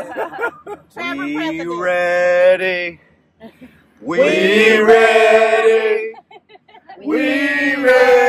We ready. We ready. We ready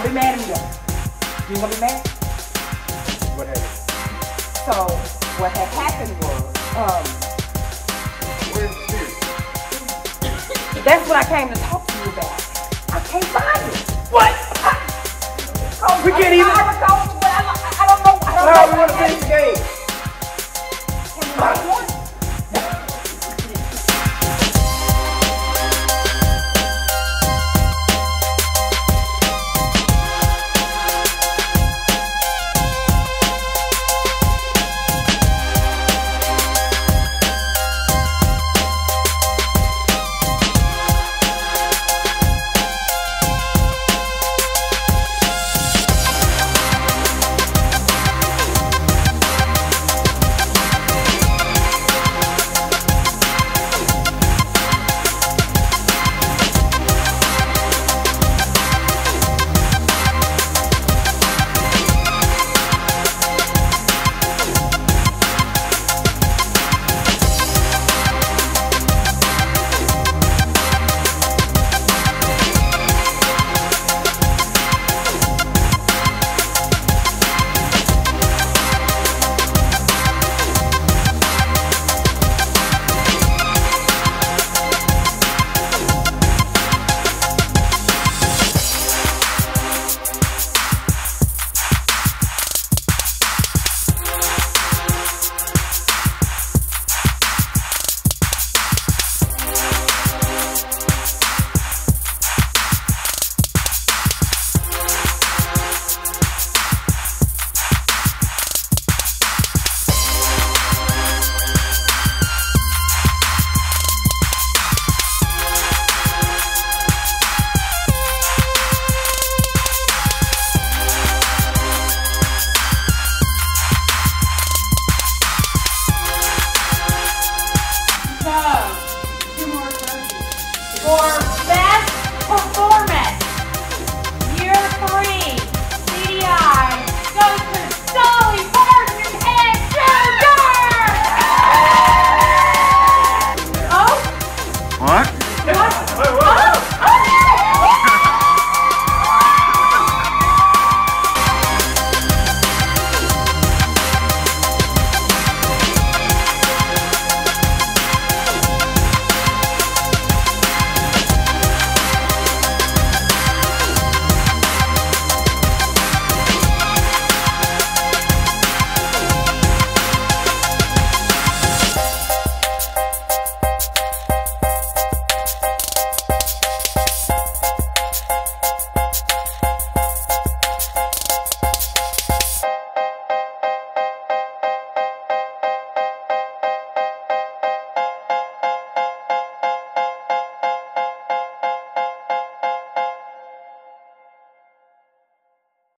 Don't be mad at me though. You gonna be mad? What happened? So what had happened was, um, that's what I came to talk to you about. I can't find it. What? I, oh, We can't even- sorry, Coach, but I, don't- I don't know. I don't How know we want to finish the game?